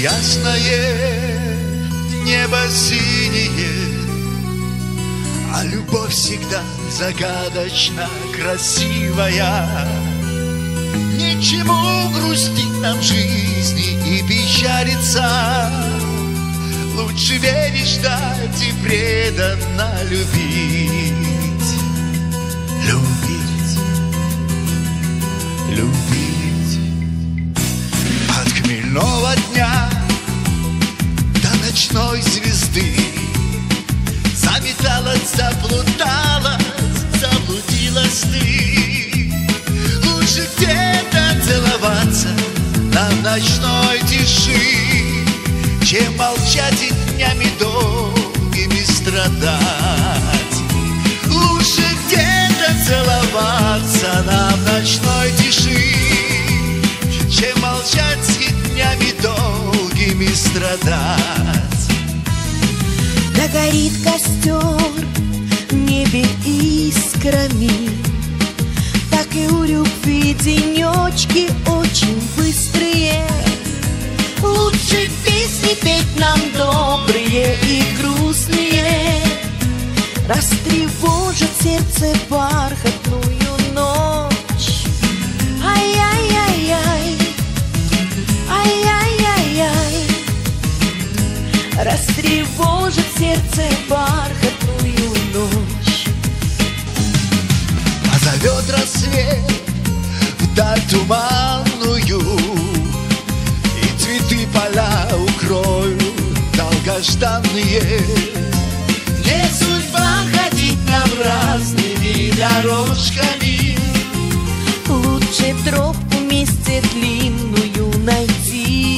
Ясное небо синее, А любовь всегда загадочно красивая. Ничему грустить нам жизни и печалиться, Лучше верить, ждать и преданно любить. Любить. Ночной тиши Чем молчать и днями долгими страдать. Лучше где-то целоваться на ночной тиши Чем молчать и днями долгими страдать. Да горит костер в небе искрами Так и у любви денечки Сердце бархатную ночь. Ай-яй-яй-яй Ай-яй-яй-яй. Растревожит сердце бархатную ночь. Позовет рассвет вдаль туманную И цветы поля укроют долгожданные. Не судьба разными дорожками. Лучше тропку вместе длинную найти